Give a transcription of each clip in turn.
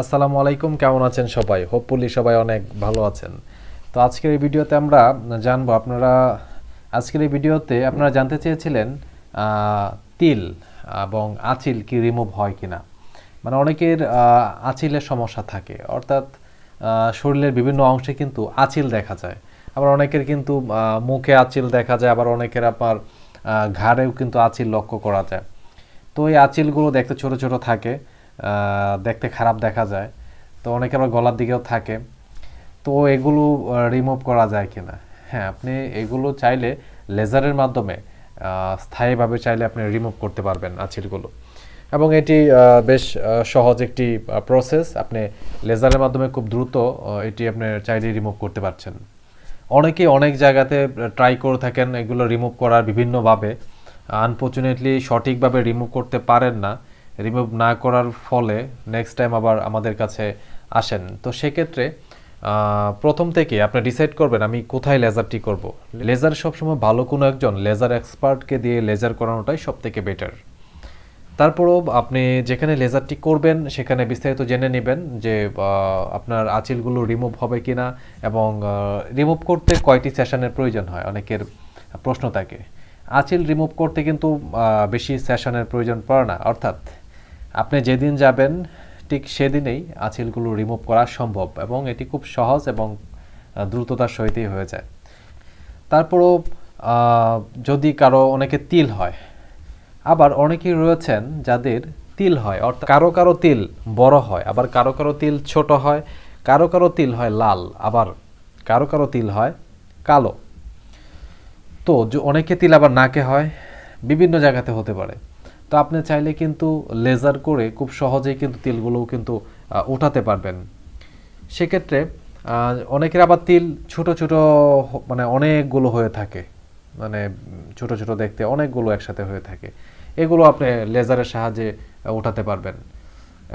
আসসালামু আলাইকুম, কেমন আছেন সবাই? হোপফুলি সবাই অনেক ভালো আছেন। তো আজকের এই ভিডিওতে আমরা জানব, আপনারা আজকের এই ভিডিওতে আপনারা জানতে চেয়েছিলেন তিল এবং আঁচিল কি রিমুভ হয় কিনা। মানে অনেকের আঁচিলের সমস্যা থাকে, অর্থাৎ শরীরের বিভিন্ন অংশে কিন্তু আঁচিল দেখা যায়। আবার অনেকের কিন্তু মুখে আঁচিল দেখা যায়, আবার অনেকের আপনার ঘাড়েও কিন্তু আঁচিল লক্ষ্য করা যায়। তো এই আঁচিলগুলো দেখতে ছোট ছোট থাকে দেখতে খারাপ দেখা যায়। তো অনেকে আবার গলার দিকেও থাকে। তো এগুলো রিমুভ করা যায় কিনা? হ্যাঁ আপনি এগুলো চাইলে লেজারের মাধ্যমে স্থায়ীভাবে চাইলে আপনি রিমুভ করতে পারবেন আঁচিলগুলো। এবং এটি বেশ সহজ একটি প্রসেস আপনি লেজারের মাধ্যমে খুব দ্রুত এটি আপনি চাইলে রিমুভ করতে পারছেন। অনেকেই অনেক জায়গাতে ট্রাই করে থাকেন এগুলো রিমুভ করার বিভিন্নভাবে। আনফর্চুনেটলি সঠিকভাবে রিমুভ করতে পারেন না। রিমুভ না করার ফলে নেক্সট টাইম আবার আমাদের কাছে আসেন। তো সেক্ষেত্রে প্রথম থেকে আপনি ডিসাইড করবেন, আমি কোথায় লেজারটি করব। লেজার সবসময় ভালো কোনো একজন লেজার এক্সপার্টকে দিয়ে লেজার করানোটাই সব থেকে বেটার তারপরও আপনি যেখানে লেজারটি করবেন, সেখানে বিস্তারিত জেনে নেবেন যে আপনার আঁচিলগুলো রিমুভ হবে কিনা এবং রিমুভ করতে কয়টি সেশনের প্রয়োজন হয়, অনেকের প্রশ্ন থাকে। আঁচিল রিমুভ করতে কিন্তু বেশি সেশনের প্রয়োজন পড়ে না, অর্থাৎ আপনি যেদিন যাবেন, ঠিক সেদিনেই আঁচিলগুলো রিমুভ করা সম্ভব এবং এটি খুব সহজ এবং দ্রুততার সহিতই হয়ে যায়। তারপরও যদি কারও অনেকে তিল হয়, আবার অনেকেই রয়েছেন যাদের তিল হয়, অর্থাৎ কারও কারও তিল বড় হয়, আবার কারও কারও তিল ছোট হয়, কারও কারও তিল হয় লাল, আবার কারও কারও তিল হয় কালো। তো অনেকে তিল আবার নাকে হয়, বিভিন্ন জায়গাতে হতে পারে। তো আপনি চাইলে কিন্তু লেজার করে খুব সহজেই কিন্তু তিলগুলোও কিন্তু উঠাতে পারবেন। সেক্ষেত্রে অনেকের আবার তিল ছোট ছোট মানে অনেকগুলো হয়ে থাকে। মানে ছোট ছোট দেখতে অনেকগুলো একসাথে হয়ে থাকে। এগুলো আপনি লেজারের সাহায্যে উঠাতে পারবেন।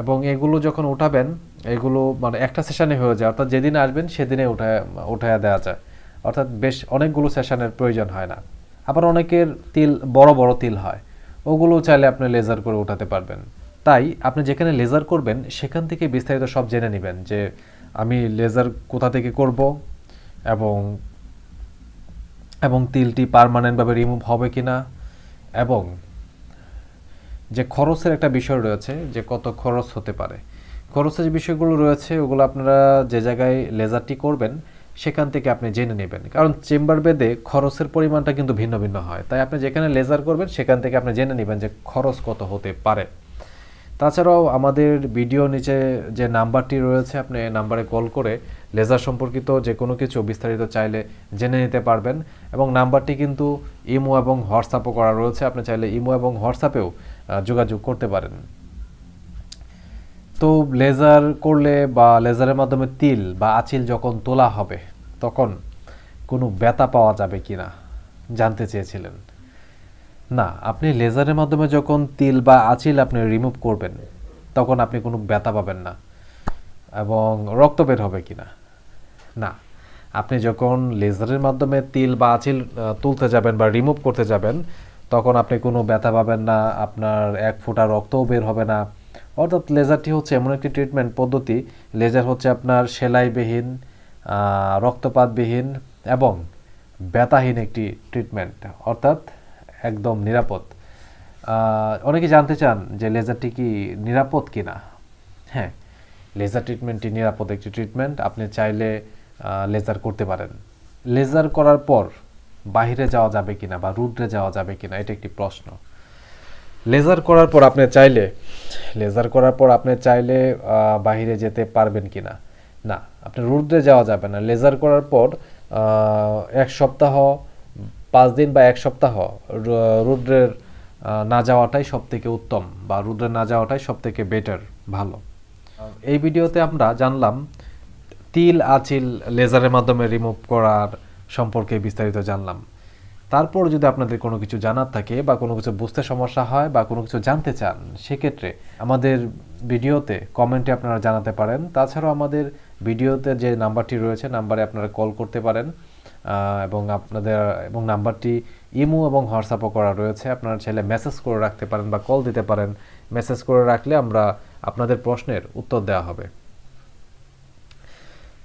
এবং এগুলো যখন উঠাবেন, এগুলো মানে একটা সেশানে হয়ে যায়। অর্থাৎ যেদিন আসবেন, সেদিনে উঠায় উঠায় দেওয়া যায়। অর্থাৎ বেশ অনেকগুলো সেশানের প্রয়োজন হয় না। আবার অনেকের তিল বড় বড় তিল হয়। ওগুলো চাইলে আপনি লেজার করে উঠাতে পারবেন। তাই আপনি যেখানে লেজার করবেন, সেখান থেকে বিস্তারিত সব জেনে নেবেন যে আমি লেজার কোথা থেকে করব এবং এবং তিলটি পার্মানেন্টভাবে রিমুভ হবে কিনা এবং যে খরচের একটা বিষয় রয়েছে, যে কত খরচ হতে পারে। খরচের যে বিষয়গুলো রয়েছে, ওগুলো আপনারা যে জায়গায় লেজারটি করবেন সেখান থেকে আপনি জেনে নেবেন। কারণ চেম্বার বেদে খরচের পরিমাণটা কিন্তু ভিন্ন ভিন্ন হয়। তাই আপনি যেখানে লেজার করবেন, সেখান থেকে আপনি জেনে নেবেন যে খরচ কত হতে পারে। তাছাড়াও আমাদের ভিডিও নিচে যে নাম্বারটি রয়েছে, আপনি নাম্বারে কল করে লেজার সম্পর্কিত যে কোনো কিছু বিস্তারিত চাইলে জেনে নিতে পারবেন। এবং নাম্বারটি কিন্তু ইমো এবং হোয়াটসঅ্যাপও করা রয়েছে। আপনি চাইলে ইমো এবং হোয়াটসঅ্যাপেও যোগাযোগ করতে পারেন। তো লেজার করলে বা লেজারের মাধ্যমে তিল বা আঁচিল যখন তোলা হবে, তখন কোনো ব্যথা পাওয়া যাবে কি না জানতে চেয়েছিলেন। না, আপনি লেজারের মাধ্যমে যখন তিল বা আঁচিল আপনি রিমুভ করবেন, তখন আপনি কোনো ব্যথা পাবেন না এবং রক্ত বের হবে কি না না আপনি যখন লেজারের মাধ্যমে তিল বা আঁচিল তুলতে যাবেন বা রিমুভ করতে যাবেন, তখন আপনি কোনো ব্যথা পাবেন না, আপনার এক ফোঁটা রক্তও বের হবে না। অর্থাৎ লেজারটি হচ্ছে এমন একটি ট্রিটমেন্ট পদ্ধতি। লেজার হচ্ছে আপনার সেলাইবিহীন রক্তপাতবিহীন এবং ব্যথাহীন একটি ট্রিটমেন্ট অর্থাৎ একদম নিরাপদ। অনেকে জানতে চান যে লেজারটি কি নিরাপদ কিনা? হ্যাঁ লেজার ট্রিটমেন্টটি নিরাপদ একটি ট্রিটমেন্ট আপনি চাইলে লেজার করতে পারেন। লেজার করার পর বাইরে যাওয়া যাবে কিনা বা রুদ্রে যাওয়া যাবে কিনা, এটা একটি প্রশ্ন। লেজার করার পর আপনি চাইলে, লেজার করার পর আপনি চাইলে বাইরে যেতে পারবেন কিনা? না না আপনি রুদ্রে যাওয়া যাবে না। লেজার করার পর এক সপ্তাহ, পাঁচ দিন বা এক সপ্তাহ রুদ্রের না যাওয়াটাই সব থেকে উত্তম বা রুদ্রে না যাওয়াটাই সব থেকে বেটার ভালো। এই ভিডিওতে আমরা জানলাম, তিল, আচিল লেজারের মাধ্যমে রিমুভ করার সম্পর্কে বিস্তারিত জানলাম। তারপর যদি আপনাদের কোনো কিছু জানার থাকে বা কোনো কিছু বুঝতে সমস্যা হয় বা কোনো কিছু জানতে চান, সেক্ষেত্রে আমাদের ভিডিওতে কমেন্টে আপনারা জানাতে পারেন। তাছাড়াও আমাদের ভিডিওতে যে নাম্বারটি রয়েছে, নাম্বারে আপনারা কল করতে পারেন এবং আপনাদের, এবং নাম্বারটি ইমো এবং হোয়াটসঅ্যাপও করা রয়েছে। আপনারা চাইলে মেসেজ করে রাখতে পারেন বা কল দিতে পারেন। মেসেজ করে রাখলে আমরা আপনাদের প্রশ্নের উত্তর দেওয়া হবে।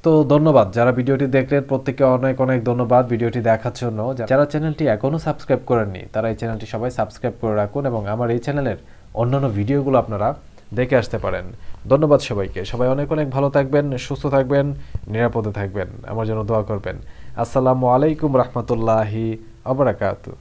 তো ধন্যবাদ। যারা ভিডিওটি দেখলেন, প্রত্যেককে অনেক অনেক ধন্যবাদ ভিডিওটি দেখার জন্য। যারা চ্যানেলটি এখনও সাবস্ক্রাইব করেননি, তারা এই চ্যানেলটি সবাই সাবস্ক্রাইব করে রাখুন এবং আমার এই চ্যানেলের অন্যান্য ভিডিওগুলো আপনারা দেখে আসতে পারেন। ধন্যবাদ সবাইকে। সবাই অনেক অনেক ভালো থাকবেন, সুস্থ থাকবেন, নিরাপদে থাকবেন। আমার জন্য দোয়া করবেন। আসসালামু আলাইকুম রহমতুল্লাহি আবরাকাতু।